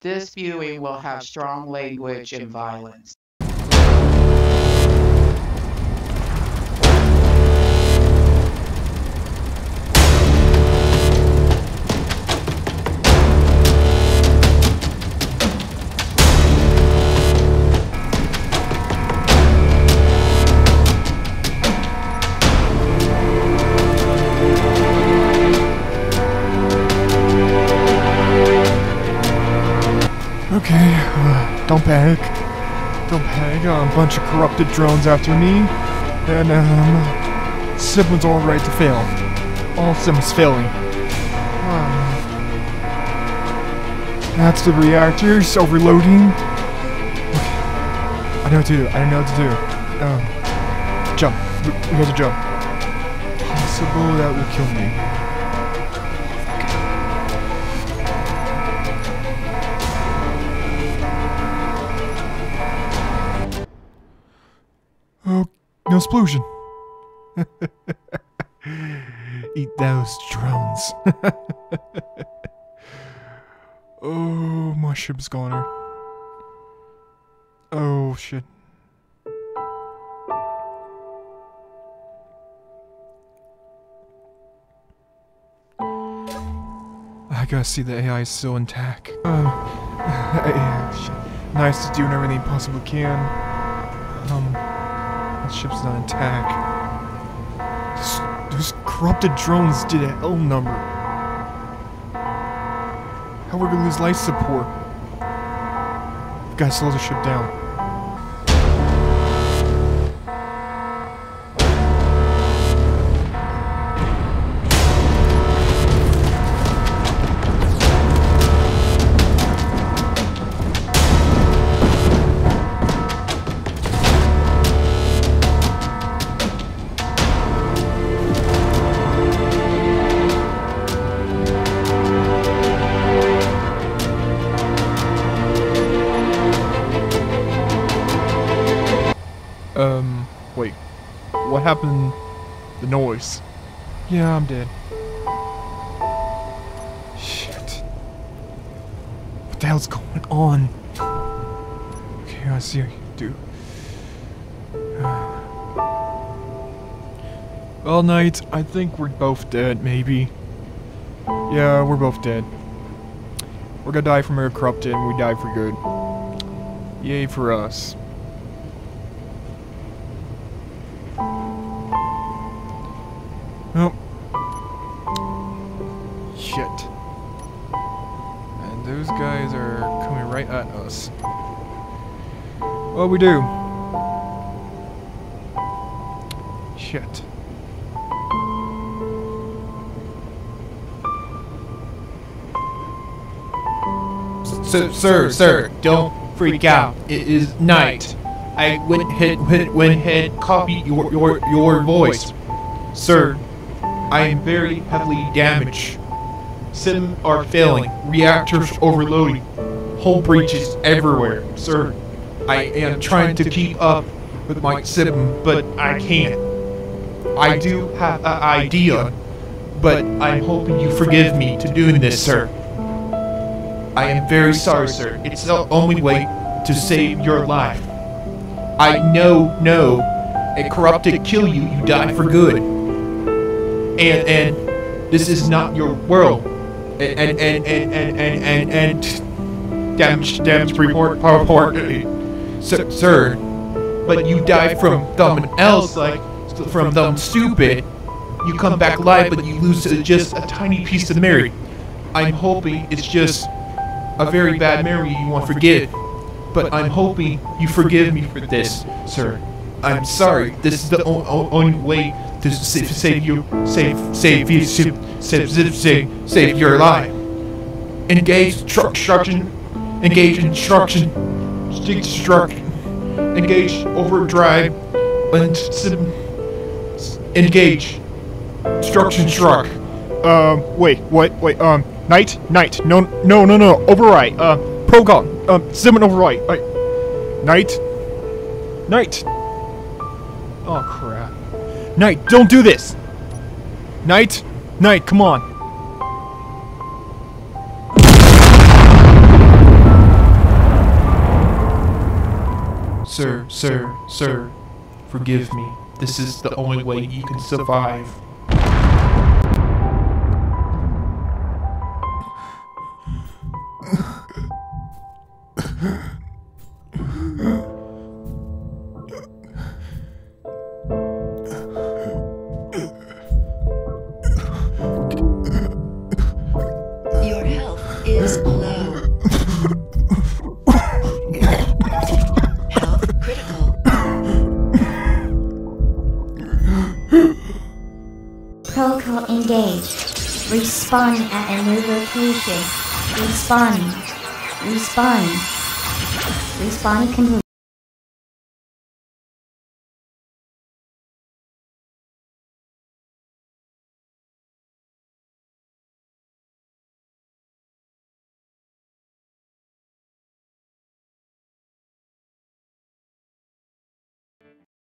This viewing will have strong language and violence. Don't panic. Don't panic. Uh, a bunch of corrupted drones after me. And, um, Siblin's all right to fail. All Sim's failing. Um, that's the reactors overloading. Okay. I know what to do. I know what to do. Um, jump. We, we have to jump. Possible that will kill me. No explosion. Eat those drones. oh, my ship's goner. Oh, shit. I gotta see the AI is still intact. Uh, nice to doing everything possible can. Um, the ship's not intact. Those, corrupted drones did a L number. How are we gonna lose life support? We gotta slow the ship down. Happened? The noise. Yeah, I'm dead. Shit. What the hell's going on? Okay, I see can do. Well, Knight, I think we're both dead, maybe. Yeah, we're both dead. We're gonna die from air corrupted and we die for good. Yay for us. Oh. Shit. And those guys are coming right at us. What we do? Shit. So, sir, sir, don't freak out. It is Knight. I went ahead, went, went ahead, copied your, your, your voice. Sir, I am very heavily damaged. Sim are failing. Reactors overloading. Hull breaches everywhere. Sir, I am trying to keep up with my sim, but I can't. I do have an idea, but I'm hoping you forgive me to doing this, sir. I am very sorry, sir. It's the only way to save your life. I know, no, a corrupted kill you, you die for good. And and this is not your world. And and and and and and, and, and damage damage report report, sir, sir. But you die from someone else, like from them stupid. You come back alive, but you lose just a tiny piece of memory. I'm hoping it's just a very bad memory you won't forgive. But I'm hoping you forgive me for this, sir. I'm sorry. This is the only way to save, save you, save, save you, save, save, save, save, save your life. Engage tr- instruction. Engage instruction. Destruction. Engage overdrive. And engage. Instruction struck. Um, wait, what, wait, um, Knight, Knight, no, no, no, no, override, uh, Progon, um, Simon override, I, Knight, Knight, crap, Knight, don't do this, Knight? Knight, come on. Sir, sir, sir, forgive me. This is the only way you can survive. Engaged. Respawn at a new location. Respawn. Respawn. Respawn complete.